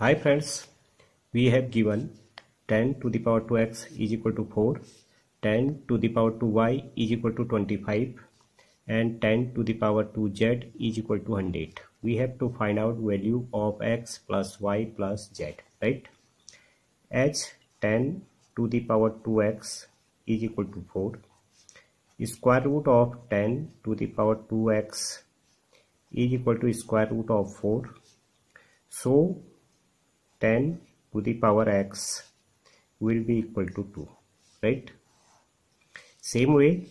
Hi friends, we have given 10 to the power 2x is equal to 4, 10 to the power 2y is equal to 25 and 10 to the power 2z is equal to 100. We have to find out value of x plus y plus z, right? As 10 to the power 2x is equal to 4, square root of 10 to the power 2x is equal to square root of 4. So 10 to the power x will be equal to 2 right? Same way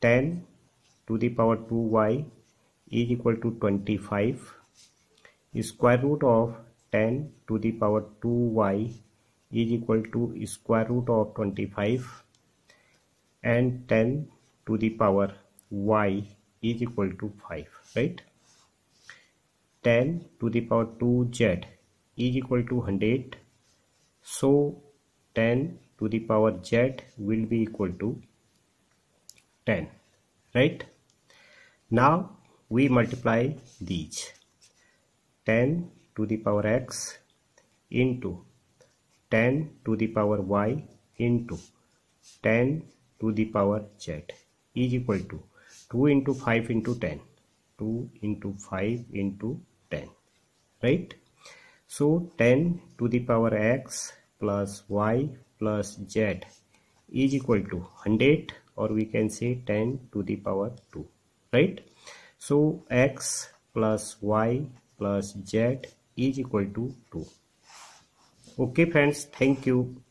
10 to the power 2y is equal to 25 square root of 10 to the power 2y is equal to square root of 25 and 10 to the power y is equal to 5 right 10 to the power 2z is equal to 100 so 10 to the power z will be equal to 10 right? Now we multiply these. 10 to the power x into 10 to the power y into 10 to the power z is equal to 2 into 5 into 10 2 into 5 into 10 right? So 10 to the power x plus y plus z is equal to 100 or we can say 10 to the power 2 right? So x plus y plus z is equal to 2 okay friends thank you